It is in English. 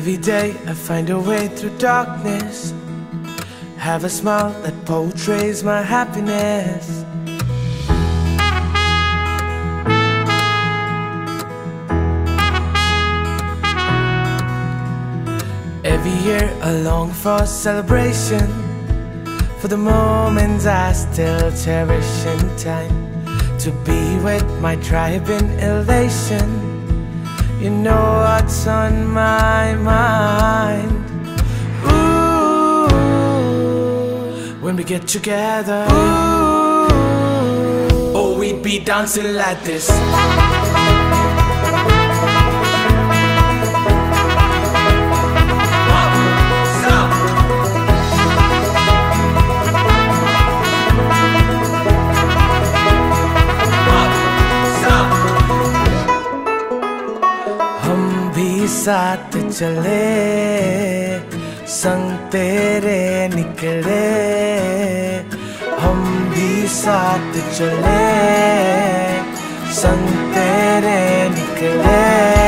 Every day I find a way through darkness. Have a smile that portrays my happiness. Every year I long for celebration. For the moments I still cherish in time. To be with my tribe in elation. You know what's on my mind. Ooh, when we get together. Ooh, oh, we'd be dancing like this. भी साथ चले संग तेरे निकले। हम भी साथ चले संग तेरे निकले।